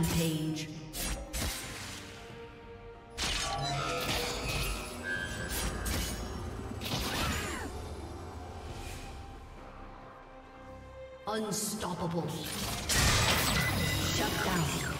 Rampage. Unstoppable. Shut down.